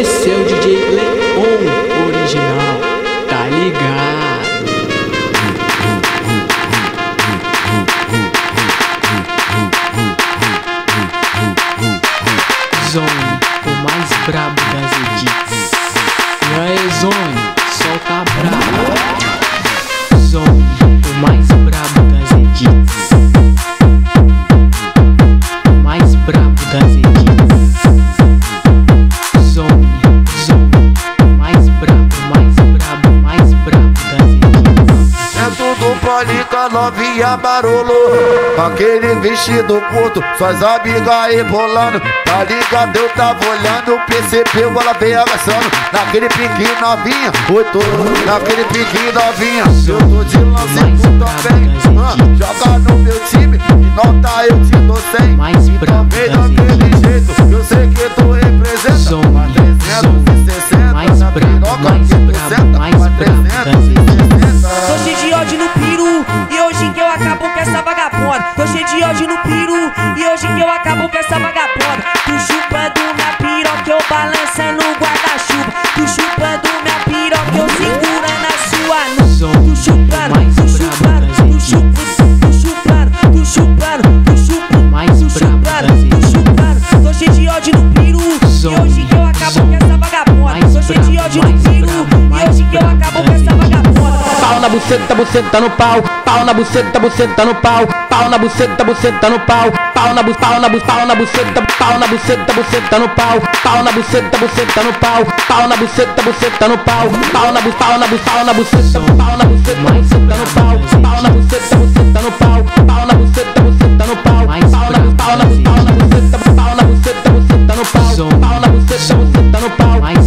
Esse é o DJ Leon original, tá ligado? Zone, o mais brabo. Simbólica novinha barulho aquele vestido curto, suas amigas aí bolando. Tá ligado, eu tava olhando, percebeu, ela veio agaçando Naquele piquinho novinha, oi tô Naquele piquinho novinha, eu tô de lance também. Ah, Joga no meu time, e nota eu te dou 100 Mais Então vem que eu acabo com essa vagabunda. Tu chupando minha piroca Eu balançando o guarda-chuva. Tu chupando minha piroca Eu segurando a sua nuca Tu chupando, tu chupando Tu chupando, tu chupando Tu chupando, tu chupando Mais Tu chupando, tu chupando Tô cheio de ódio no piru E hoje que eu acabo com essa vagabunda. Tô cheio de ódio no piru E hoje que eu acabo com essa vagabunda. Pau na buceta, buceta no pau. Pau na buceta, buceta no pau. Pau na buceta, buceta no pau. Pau na bu, pau na bu, pau na buceta, pau na buceta, buceta no pau. Pau na buceta, buceta no pau. Pau na buceta, buceta no pau. Pau na bu, pau na bu, pau na buceta, pau na buceta, buceta no pau. Pau na buceta, buceta no pau. Pau na buceta, buceta no pau. Pau na bu, pau na bu, pau na buceta, pau na buceta, buceta no pau. Pau na buceta, buceta no pau.